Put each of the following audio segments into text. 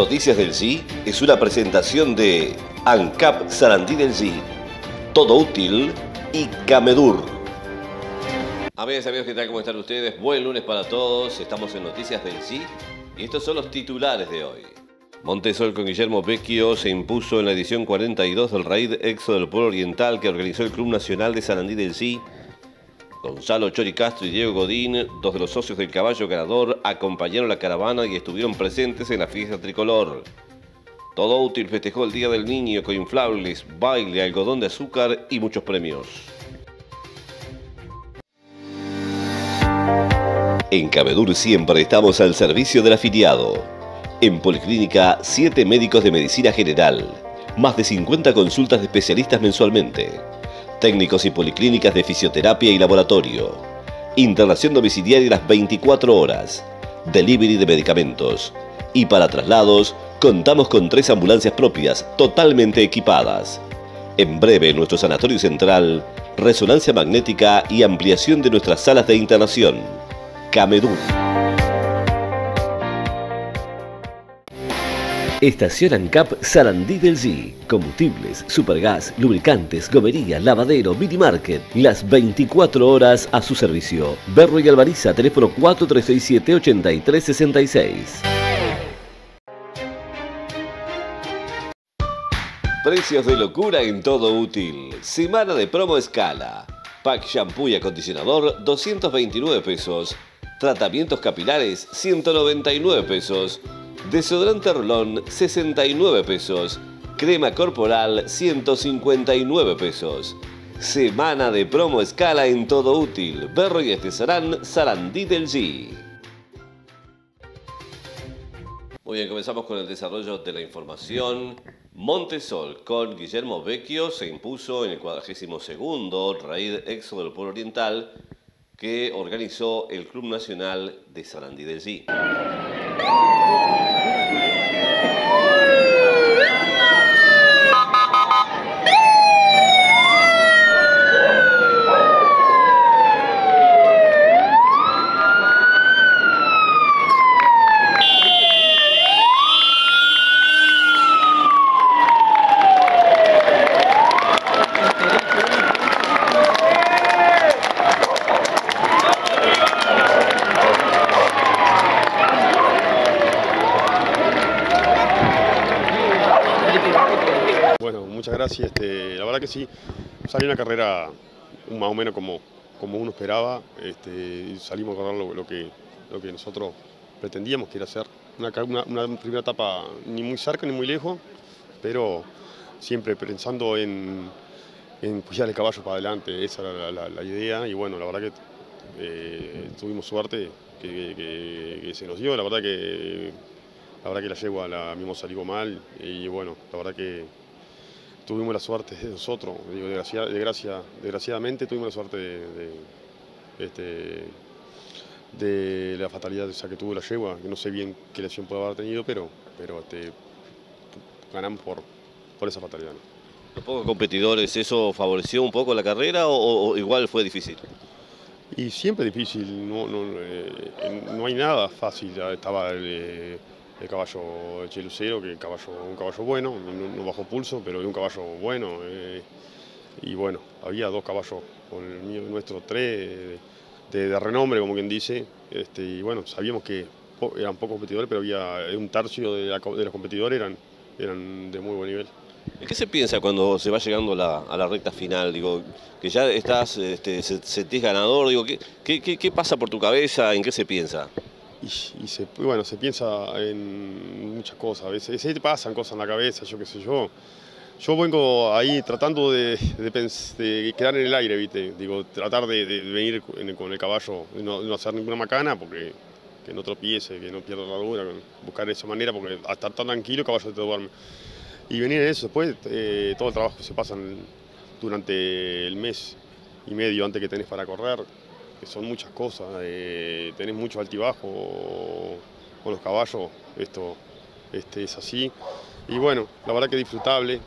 Noticias del Sí es una presentación de ANCAP Sarandí del Sí, Todo Útil y Camedur. Amigas y amigos, ¿qué tal? ¿Cómo están ustedes? Buen lunes para todos. Estamos en Noticias del Sí y estos son los titulares de hoy. Montesol con Guillermo Vecchio se impuso en la edición 42 del Raid Exo del Pueblo Oriental que organizó el Club Nacional de Sarandí del Sí Gonzalo Chori Castro y Diego Godín, dos de los socios del caballo ganador, acompañaron la caravana y estuvieron presentes en la fiesta tricolor. Todo útil festejó el Día del Niño con inflables, baile, algodón de azúcar y muchos premios. En Cabedur siempre estamos al servicio del afiliado. En Policlínica, 7 médicos de medicina general. Más de 50 consultas de especialistas mensualmente técnicos y policlínicas de fisioterapia y laboratorio, internación domiciliaria las 24 horas, delivery de medicamentos y para traslados contamos con tres ambulancias propias totalmente equipadas. En breve nuestro sanatorio central, resonancia magnética y ampliación de nuestras salas de internación. Camedún. Estación ANCAP Sarandí del Z. Combustibles, supergas, lubricantes, gomería, lavadero, mini market. Las 24 horas a su servicio. Berro y Alvariza, teléfono 4367-8366. Precios de locura en todo útil. Semana de promo escala. Pack shampoo y acondicionador 229 pesos. Tratamientos capilares 199 pesos. Desodorante Rolón 69 pesos. Crema corporal 159 pesos. Semana de promo escala en todo útil. Berro y Estesarán, Sarandí del G. Muy bien, comenzamos con el desarrollo de la información. Montesol con Guillermo Vecchio se impuso en el 42 Raíz Exo del Pueblo Oriental que organizó el Club Nacional de Sarandí del G. Yeah! Muchas gracias. Este, la verdad que sí, salió una carrera más o menos como, como uno esperaba. Este, salimos a correr lo, que, lo que nosotros pretendíamos que era hacer. Una, primera etapa ni muy cerca ni muy lejos, pero siempre pensando en, en el caballo para adelante. Esa era la, idea. Y bueno, la verdad que eh, tuvimos suerte que, se nos dio. La verdad que la verdad que la yegua la mismo salió mal y bueno, la verdad que tuvimos la suerte de nosotros, digo, desgraciadamente tuvimos la suerte de, este, de, la fatalidad esa que tuvo la yegua, que no sé bien qué lesión puede haber tenido, pero, pero este, ganamos por, por esa fatalidad. ¿Los pocos competidores, eso favoreció un poco la carrera o, igual fue difícil? Y siempre difícil, no, no, eh, no hay nada fácil, estaba el, eh, el caballo Chelucero, que caballo, un caballo bueno, no, bajo pulso, pero es un caballo bueno. Eh, y bueno, había dos caballos con el mío nuestro, tres de, renombre, como quien dice. Este, y bueno, sabíamos que eran pocos competidores, pero había un tercio de, los competidores eran, eran de muy buen nivel. ¿Y qué se piensa cuando se va llegando a la recta final? Digo, que ya estás, este, sentís ganador, digo, ¿qué, qué, qué pasa por tu cabeza? ¿En qué se piensa? Y, se, bueno, se piensa en muchas cosas, a veces, te pasan cosas en la cabeza, yo qué sé yo. Yo vengo ahí tratando de, quedar en el aire, ¿viste? Digo, tratar de, venir con el caballo, no, no, hacer ninguna macana, porque que no tropiece, que no pierda la dura, buscar esa manera, porque hasta estar tan tranquilo el caballo te duerme. Y venir en eso, después eh, todo el trabajo se pasa durante el mes y medio antes que tenés para correr, que son muchas cosas, eh, tenés mucho altibajo con los caballos, esto este, es así. Y bueno, la verdad que disfrutable,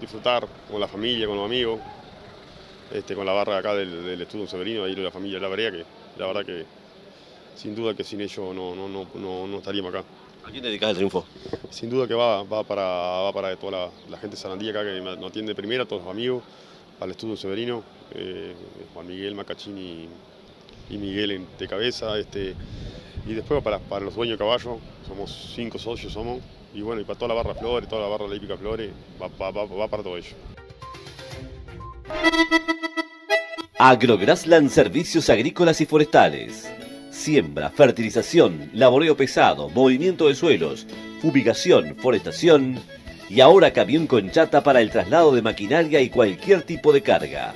disfrutar con la familia, con los amigos, este, con la barra acá del, del Estudio Severino, ahí la familia de la Brea, que la verdad que sin duda que sin ellos no, no, no, no estaríamos acá. ¿A quién dedicas el triunfo? Sin duda que va, va, para, va para toda la, gente de Sarandí acá que nos atiende primera, todos los amigos, al estudio Severino, eh, Juan Miguel Macachini y Miguel de cabeza. Este, y después para, para los dueños de caballo, somos cinco socios somos, y bueno, y para toda la barra Flores, toda la barra Olímpica Flores, va, va para todo ello. Agrograsland Servicios Agrícolas y Forestales. Siembra, fertilización, laboreo pesado, movimiento de suelos, fumigación, forestación y ahora camión con chata para el traslado de maquinaria y cualquier tipo de carga.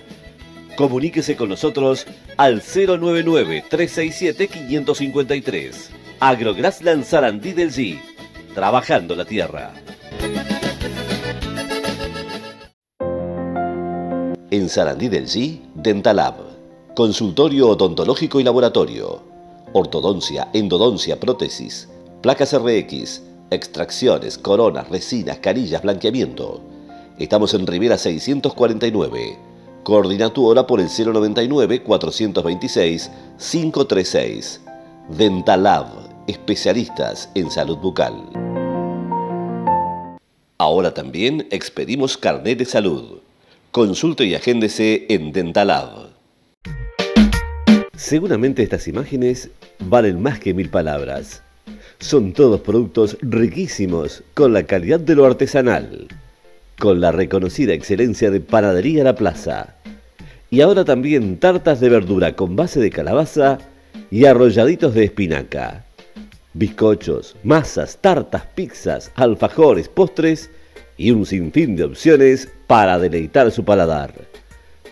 Comuníquese con nosotros al 099-367-553. Agrograsland Sarandí del G. Trabajando la tierra. En Sarandí del G, Dentalab. Consultorio odontológico y laboratorio. Ortodoncia, endodoncia, prótesis. Placas RX. Extracciones, coronas, resinas, carillas, blanqueamiento. Estamos en Rivera 649. Coordina tu hora por el 099-426-536. Dentalab. Especialistas en salud bucal. Ahora también expedimos carnet de salud. Consulte y agéndese en Dentalab. Seguramente estas imágenes valen más que mil palabras. Son todos productos riquísimos, con la calidad de lo artesanal, con la reconocida excelencia de Panadería La Plaza. Y ahora también tartas de verdura con base de calabaza y arrolladitos de espinaca. Bizcochos, masas, tartas, pizzas, alfajores, postres y un sinfín de opciones para deleitar su paladar.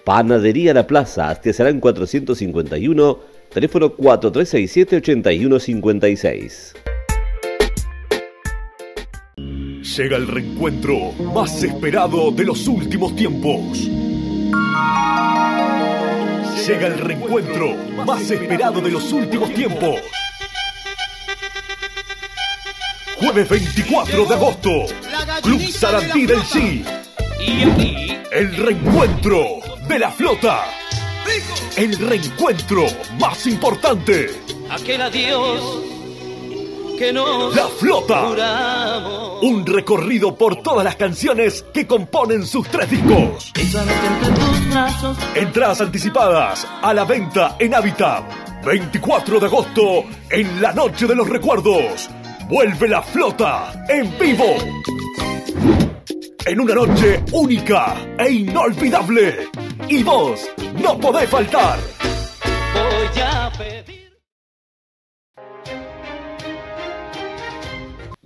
Panadería La Plaza, Astiazarán 451, teléfono 4367-8156. Llega el reencuentro más esperado de los últimos tiempos. Llega el reencuentro más esperado de los últimos tiempos. Jueves 24 de agosto, Club Sarandí del Sí. El reencuentro de la flota. El reencuentro más importante. Aquel adiós que nos La flota. Un recorrido por todas las canciones que componen sus tres discos. Entradas anticipadas a la venta en Habitat. 24 de agosto en la Noche de los Recuerdos. Vuelve la flota en vivo. En una noche única e inolvidable. Y vos no podés faltar.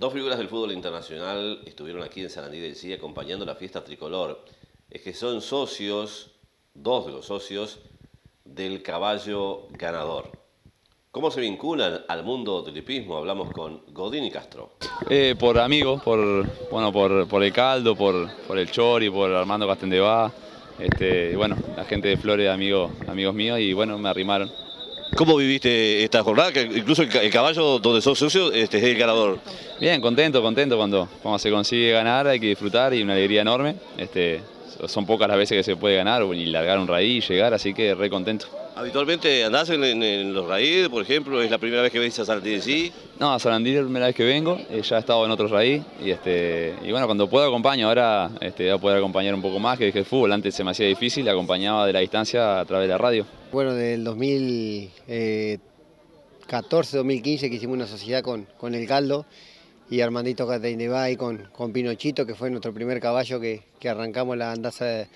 Dos figuras del fútbol internacional estuvieron aquí en Sarandí del Sí acompañando la fiesta tricolor. Es que son socios, dos de los socios, del caballo ganador. ¿Cómo se vinculan al mundo del hipismo? Hablamos con Godín y Castro. Eh, por amigos, por, bueno, por, el caldo, por, el chori, por Armando Castendebá. Este, bueno, la gente de Flores, amigos, amigos míos, y bueno, me arrimaron. ¿Cómo viviste esta jornada? Que incluso el, ca- el caballo donde sos socio este, es el ganador. Bien, contento, contento cuando, cuando se consigue ganar, hay que disfrutar y una alegría enorme. Este, son pocas las veces que se puede ganar, y largar un raíz y llegar, así que re contento. Habitualmente andás en, en- en los raíces, por ejemplo, es la primera vez que venís a Sarandí Sí. No, a Sarandí es la primera vez que vengo, eh, ya he estado en otro raíz y, este, y bueno, cuando puedo acompaño, ahora este, voy a poder acompañar un poco más, que dejé el fútbol, antes se me hacía difícil, acompañaba de la distancia a través de la radio. Bueno, del 2014, 2015 que hicimos una sociedad con, con el Caldo y Armandito Cateinebá y con, con Pinochito, que fue nuestro primer caballo que, arrancamos la andaza de-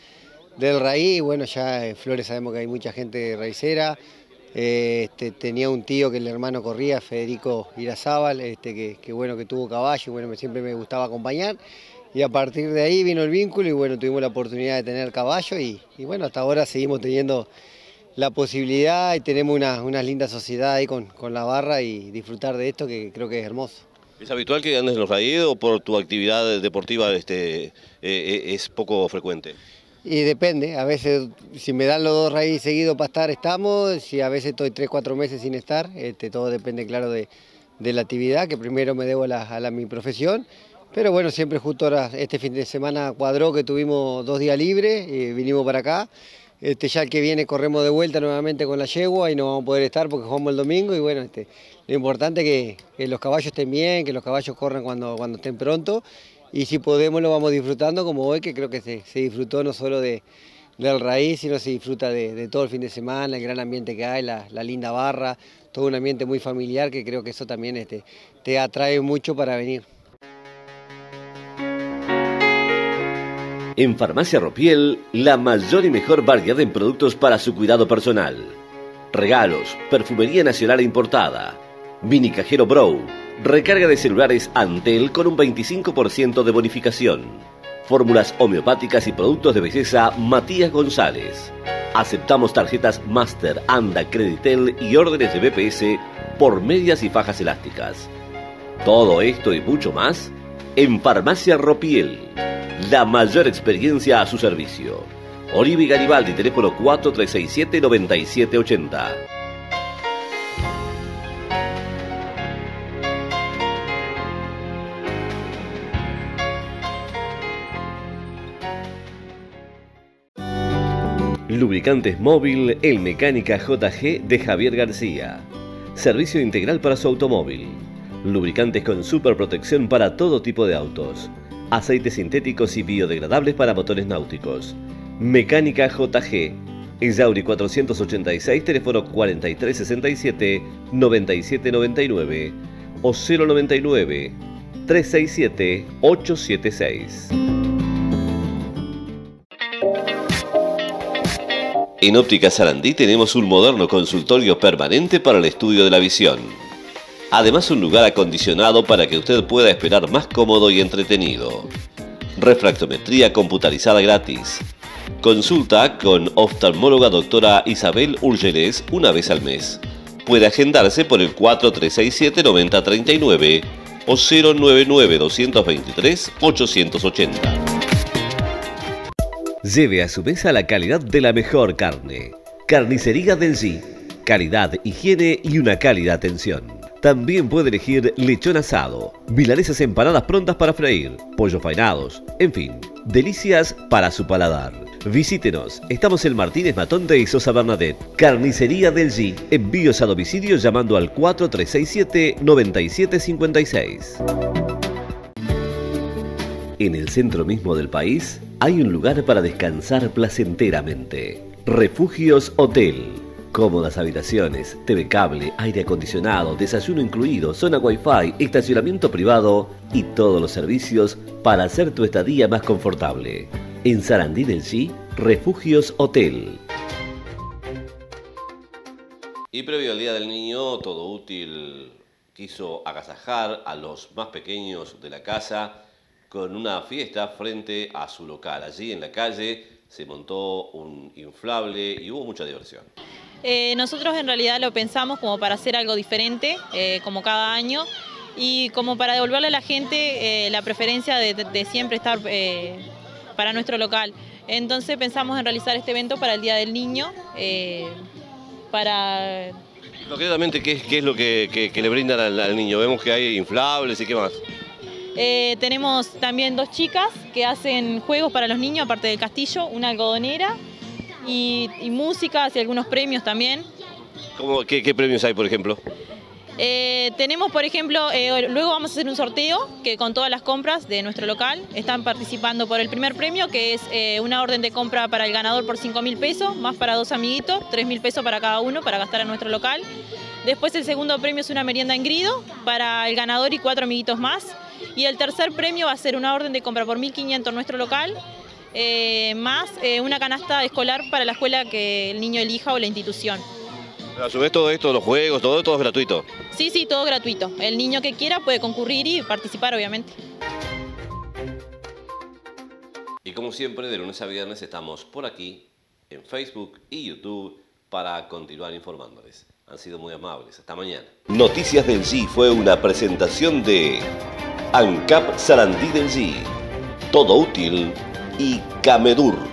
del raíz. Bueno, ya en Flores sabemos que hay mucha gente raicera. Eh, este, tenía un tío que el hermano corría, Federico Irazábal, este, que, bueno que tuvo caballo, y bueno, siempre me gustaba acompañar. Y a partir de ahí vino el vínculo y bueno, tuvimos la oportunidad de tener caballo y, y bueno, hasta ahora seguimos teniendo la posibilidad y tenemos una, una linda sociedad ahí con, con la barra y disfrutar de esto que creo que es hermoso. ¿Es habitual que andes los raíces o por tu actividad deportiva este, eh, eh, es poco frecuente? Y depende, a veces si me dan los dos raíces seguidos para estar, estamos, si a veces estoy tres, cuatro meses sin estar, este, todo depende claro de, la actividad, que primero me debo a, la, mi profesión, pero bueno, siempre justo ahora este fin de semana cuadró que tuvimos dos días libres, y vinimos para acá, Este, ya que viene corremos de vuelta nuevamente con la yegua y no vamos a poder estar porque jugamos el domingo y bueno, este, lo importante es que, los caballos estén bien, que los caballos corran cuando, cuando estén pronto y si podemos lo vamos disfrutando como hoy, que creo que se, disfrutó no solo de, del raíz, sino se disfruta de, todo el fin de semana, el gran ambiente que hay, la, linda barra, todo un ambiente muy familiar que creo que eso también este, te atrae mucho para venir. En Farmacia Ropiel, la mayor y mejor variedad en productos para su cuidado personal. Regalos, perfumería nacional e importada. Mini cajero Brow, recarga de celulares Antel con un 25% de bonificación. Fórmulas homeopáticas y productos de belleza Matías González. Aceptamos tarjetas Master, Anda, Creditel y órdenes de BPS por medias y fajas elásticas. Todo esto y mucho más en Farmacia Ropiel la mayor experiencia a su servicio. Olivi Garibaldi, teléfono 4367-9780. Lubricantes Móvil El Mecánica JG de Javier García. Servicio integral para su automóvil. Lubricantes con super protección para todo tipo de autos aceites sintéticos y biodegradables para motores náuticos. Mecánica JG, Yauri 486, teléfono 4367-9799 o 099-367-876. En Óptica Sarandí tenemos un moderno consultorio permanente para el estudio de la visión Además un lugar acondicionado para que usted pueda esperar más cómodo y entretenido. Refractometría computarizada gratis. Consulta con oftalmóloga doctora Isabel Urgeles una vez al mes. Puede agendarse por el 4367-9039 o 099-223-880. Lleve a su mesa la calidad de la mejor carne. Carnicería del G. Calidad, higiene y una cálida atención. También puede elegir lechón asado, milanesas empanadas prontas para freír, pollos fainados, en fin, delicias para su paladar. Visítenos, estamos en Martínez Matonte y Sosa Bernadette, Carnicería del G, envíos a domicilio llamando al 4367-9756. En el centro mismo del país hay un lugar para descansar placenteramente. Refugios Hotel Cómodas habitaciones, TV cable, aire acondicionado, desayuno incluido, zona wifi, estacionamiento privado y todos los servicios para hacer tu estadía más confortable. En Sarandí del G, Refugios Hotel. Y previo al Día del Niño, todo útil quiso agasajar a los más pequeños de la casa con una fiesta frente a su local. Allí en la calle se montó un inflable y hubo mucha diversión. Eh, nosotros en realidad lo pensamos como para hacer algo diferente, eh, como cada año, y como para devolverle a la gente eh, la preferencia de, siempre estar para nuestro local. Entonces pensamos en realizar este evento para el Día del Niño, para... Concretamente, ¿qué, ¿qué, es lo que, le brindan al, niño? Vemos que hay inflables y qué más. Tenemos también dos chicas que hacen juegos para los niños, aparte del castillo, una algodonera y, músicas y algunos premios también. qué, premios hay, por ejemplo? Eh, tenemos, por ejemplo, eh, luego vamos a hacer un sorteo que con todas las compras de nuestro local están participando por el primer premio, que es eh, una orden de compra para el ganador por 5 mil pesos, más para dos amiguitos, 3 mil pesos para cada uno para gastar en nuestro local. Después el segundo premio es una merienda en grido para el ganador y cuatro amiguitos más. Y el tercer premio va a ser una orden de compra por 1.500 en nuestro local eh, más eh, una canasta escolar para la escuela que el niño elija o la institución. a su vez todo esto, los juegos, todo, todo es gratuito. Sí, sí, todo gratuito. El niño que quiera puede concurrir y participar, obviamente. Y como siempre, de lunes a viernes estamos por aquí, en Facebook y YouTube, para continuar informándoles. Han sido muy amables. Hasta mañana. Noticias del G fue una presentación de ANCAP Sarandí del G. Todo útil y Camedur